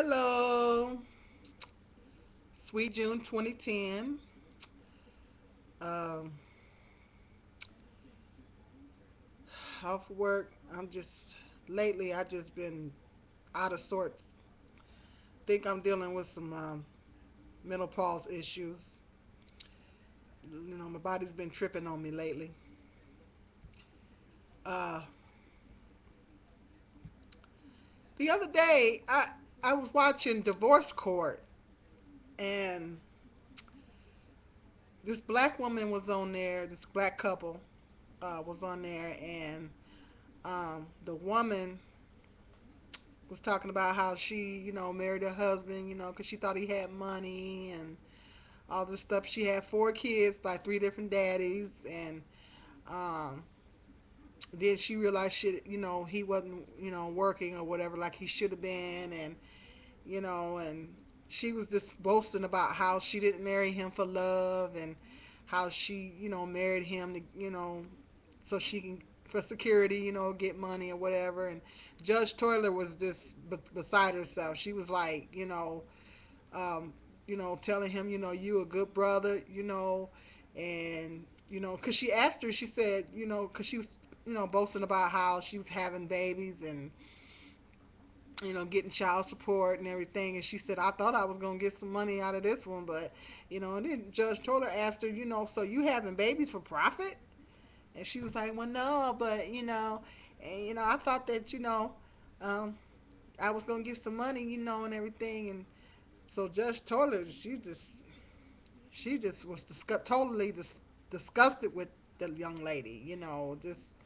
Hello. Sweet June 2010. Um, off work. I'm just lately. I just been out of sorts. Think I'm dealing with some um, menopause issues. You know, my body's been tripping on me lately. Uh, the other day, I I was watching Divorce Court, and this black woman was on there. This black couple uh, was on there, and um, the woman was talking about how she, you know, married her husband, you know, because she thought he had money and all this stuff. She had four kids by three different daddies, and um, then she realized shit, you know, he wasn't, you know, working or whatever like he should have been, and you know, and she was just boasting about how she didn't marry him for love and how she, you know, married him to, you know, so she can for security, you know, get money or whatever. And Judge Toler was just beside herself. She was like, you know, um, you know, telling him, you know, you a good brother, you know, and you know, cause she asked her, she said, you know, cause she was, you know, boasting about how she was having babies and you know, getting child support and everything. And she said, I thought I was going to get some money out of this one, but, you know, and then Judge Toler asked her, you know, so you having babies for profit? And she was like, well, no, but, you know, and, you know, I thought that, you know, um, I was going to get some money, you know, and everything. And so Judge Toler, she just, she just was disgust- totally dis- disgusted with the young lady, you know, just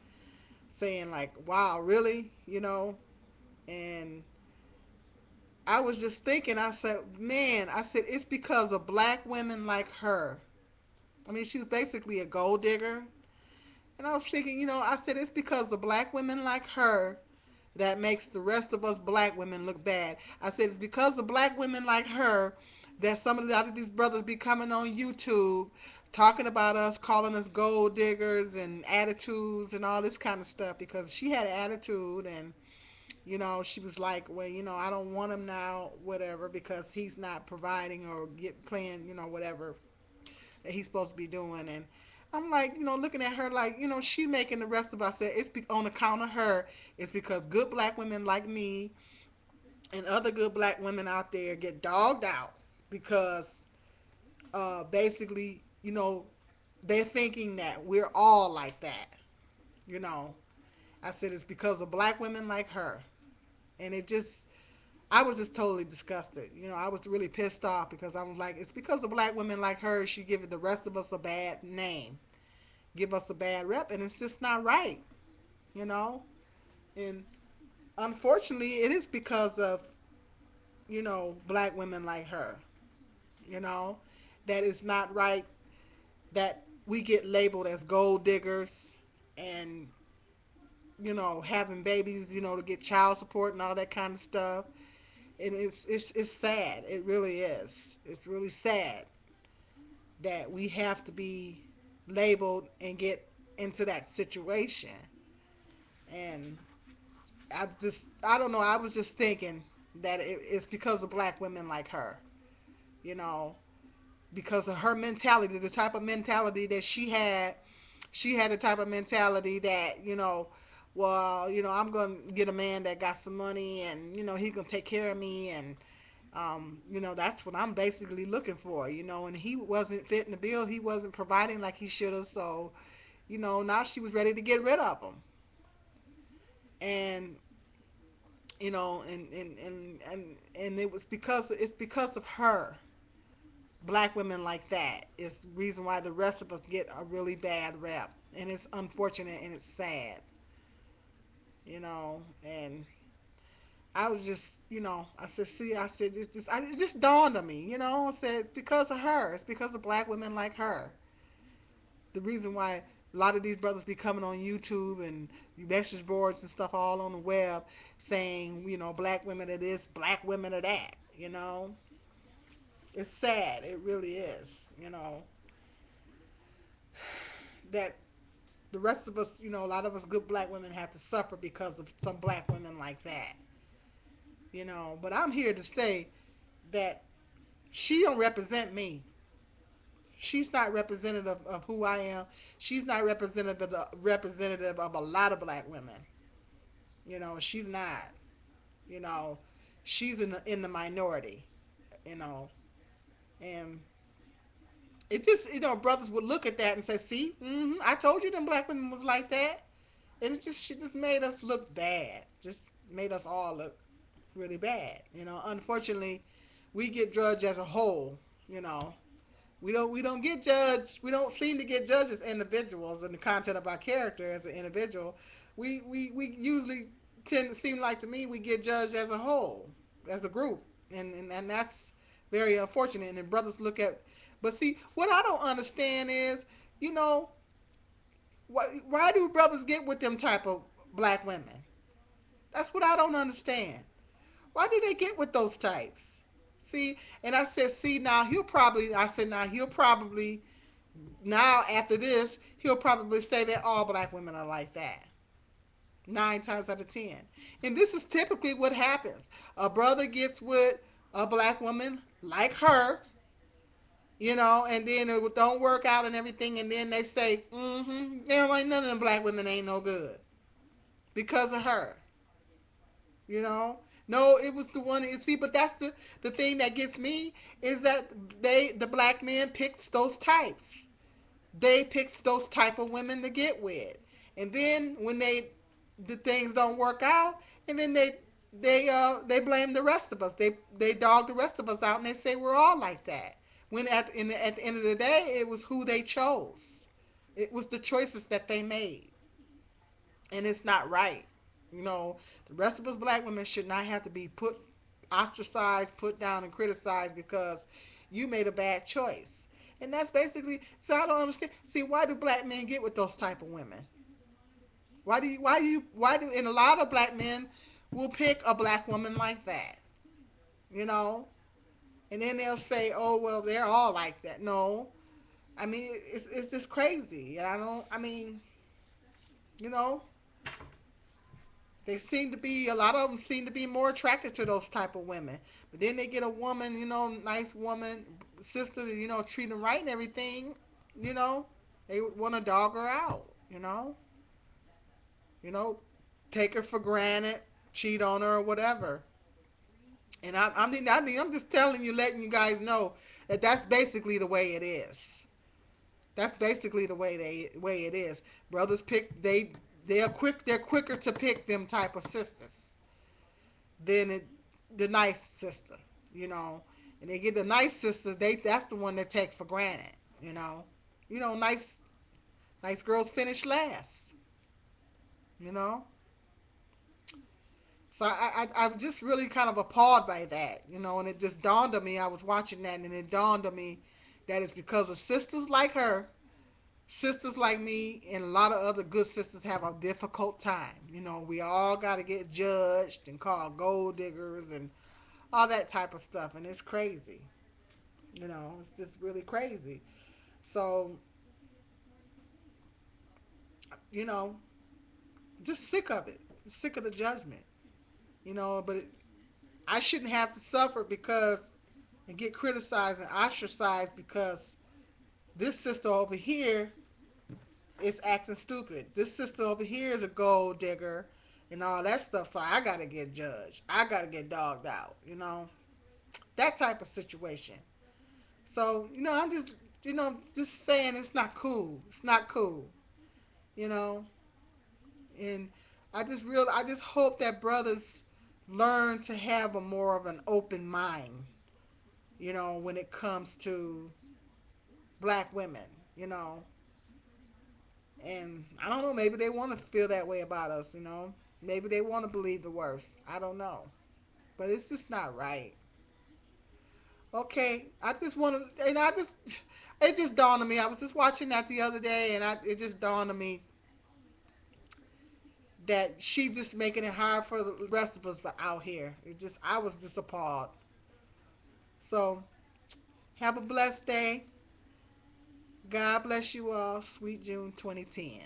saying like, wow, really, you know, and I was just thinking, I said, man, I said, it's because of black women like her. I mean, she was basically a gold digger. And I was thinking, you know, I said, it's because of black women like her that makes the rest of us black women look bad. I said, it's because of black women like her that some of, the, of these brothers be coming on YouTube talking about us, calling us gold diggers and attitudes and all this kind of stuff because she had an attitude and you know, she was like, well, you know, I don't want him now, whatever, because he's not providing or get playing, you know, whatever that he's supposed to be doing. And I'm like, you know, looking at her like, you know, she making the rest of us say it's be- on account of her. It's because good black women like me and other good black women out there get dogged out because uh, basically, you know, they're thinking that we're all like that. You know, I said it's because of black women like her and it just I was just totally disgusted. You know, I was really pissed off because I was like, it's because of black women like her, she give the rest of us a bad name, give us a bad rep, and it's just not right. You know, and unfortunately, it is because of you know black women like her. You know, that is not right. That we get labeled as gold diggers and you know, having babies, you know, to get child support and all that kind of stuff. And it's it's it's sad. It really is. It's really sad that we have to be labeled and get into that situation. And I just I don't know, I was just thinking that it, it's because of black women like her. You know, because of her mentality, the type of mentality that she had, she had the type of mentality that, you know, well, you know, I'm going to get a man that got some money and, you know, he's going to take care of me. And, um, you know, that's what I'm basically looking for, you know, and he wasn't fitting the bill. He wasn't providing like he should have. So, you know, now she was ready to get rid of him. And, you know, and, and, and, and, and it was because, it's because of her black women like that is the reason why the rest of us get a really bad rep and it's unfortunate and it's sad you know, and I was just, you know, I said, see, I said, it just, I, it just dawned on me, you know, I said, it's because of her. It's because of black women like her. The reason why a lot of these brothers be coming on YouTube and message boards and stuff all on the web saying, you know, black women are this, black women are that, you know. It's sad. It really is, you know. That the rest of us, you know, a lot of us good black women have to suffer because of some black women like that. you know. But I'm here to say that she don't represent me. She's not representative of who I am. She's not representative of, representative of a lot of black women. You know, she's not. You know, she's in the, in the minority. You know, and it just you know brothers would look at that and say, "See, mm-hmm, I told you them black women was like that," and it just she just made us look bad. Just made us all look really bad. You know, unfortunately, we get judged as a whole. You know, we don't we don't get judged. We don't seem to get judged as individuals in the content of our character as an individual. We we we usually tend to seem like to me we get judged as a whole, as a group, and and, and that's very unfortunate. And brothers look at, but see what I don't understand is, you know, why why do brothers get with them type of black women? That's what I don't understand. Why do they get with those types? See, and I said, see, now he'll probably, I said, now he'll probably, now after this, he'll probably say that all black women are like that. Nine times out of ten. And this is typically what happens. A brother gets with a black woman like her, you know, and then it don't work out and everything, and then they say, mm-hmm, yeah, like none of them black women ain't no good because of her. You know, no, it was the one. You see, but that's the the thing that gets me is that they the black men picks those types. They picks those type of women to get with, and then when they the things don't work out, and then they they uh they blame the rest of us. They they dog the rest of us out, and they say we're all like that. When at in the, at the end of the day, it was who they chose. It was the choices that they made, and it's not right. You know, the rest of us black women should not have to be put ostracized, put down, and criticized because you made a bad choice. And that's basically so I don't understand. See, why do black men get with those type of women? Why do you why do you why do and a lot of black men will pick a black woman like that? You know? And then they'll say, Oh well they're all like that. No. I mean it's it's just crazy. And I don't I mean you know, they seem to be a lot of them seem to be more attracted to those type of women. But then they get a woman, you know, nice woman, sister, you know, treat them right and everything. You know, they want to dog her out. You know, you know, take her for granted, cheat on her or whatever. And I, mean, I mean, I'm just telling you, letting you guys know that that's basically the way it is. That's basically the way they way it is. Brothers pick they they're quick they're quicker to pick them type of sisters than it, the nice sister, you know. And they get the nice sister, they that's the one they take for granted, you know. You know, nice nice girls finish last. You know? So I, I, I'm just really kind of appalled by that, you know, and it just dawned on me. I was watching that, and it dawned on me that it's because of sisters like her sisters like me and a lot of other good sisters have a difficult time. You know, we all got to get judged and called gold diggers and all that type of stuff, and it's crazy. You know, it's just really crazy. So, you know, just sick of it, sick of the judgment. You know, but it, I shouldn't have to suffer because and get criticized and ostracized because this sister over here is acting stupid. This sister over here is a gold digger and all that stuff. So I gotta get judged. I gotta get dogged out. You know, that type of situation. So you know, I'm just you know just saying it's not cool. It's not cool. You know, and I just real I just hope that brothers learn to have a more of an open mind. You know, when it comes to black women. You know, and I don't know, maybe they want to feel that way about us, you know. Maybe they want to believe the worst. I don't know. But it's just not right. Okay, I just want to, and I just, it just dawned on me. I was just watching that the other day, and I, it just dawned on me that she's just making it hard for the rest of us out here. It just, I was just appalled. So, have a blessed day. God bless you all. Sweet June 2010.